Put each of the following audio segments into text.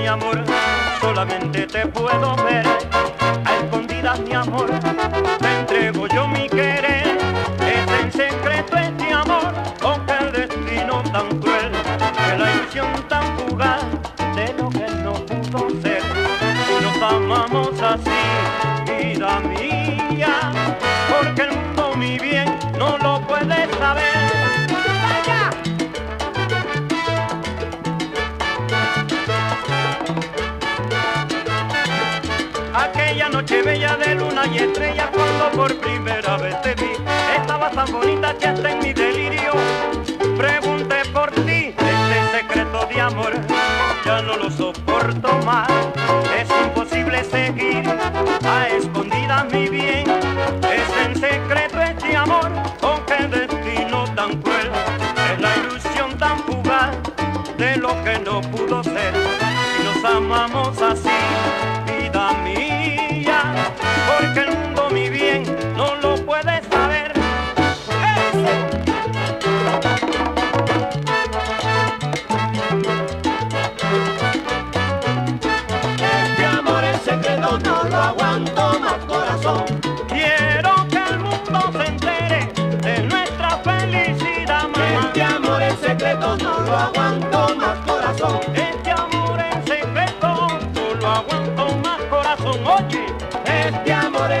mi amor, solamente te puedo ver. A escondidas mi amor, te entrego yo mi querer. Es en secreto este amor, aunque el destino tan cruel, que la ilusión tan fugaz de lo que no bella de luna y estrella cuando por primera vez te vi. Estaba tan bonita que hasta en mi delirio Pregunté por ti. Este secreto de amor Ya no lo soporto más. Es imposible seguir a escondidas mi bien. Es en secreto este amor Aunque el destino tan cruel. Es la ilusión tan fugaz De lo que no pudo ser. Y nos amamos así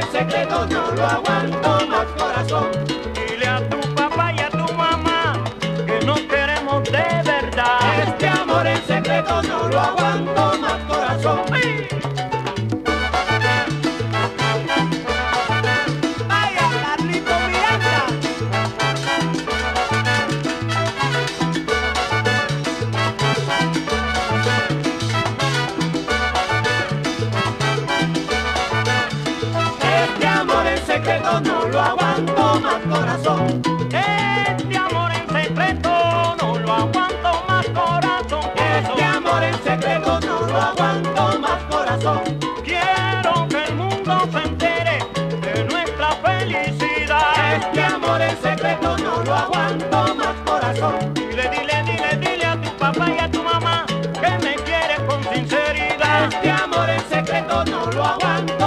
Amor en secreto no lo aguanto más corazón. dile a tu papá y a tu mamá que no queremos de verdad. Este amor en secreto no lo aguanto Este amor en secreto no lo aguanto más corazón. Este amor en secreto no lo aguanto más corazón. Quiero que el mundo se entere de nuestra felicidad. Este amor en secreto no lo aguanto más corazón. Dile, dile, dile, dile a tu papá y a tu mamá que me quieres con sinceridad. Este amor en secreto no lo aguanto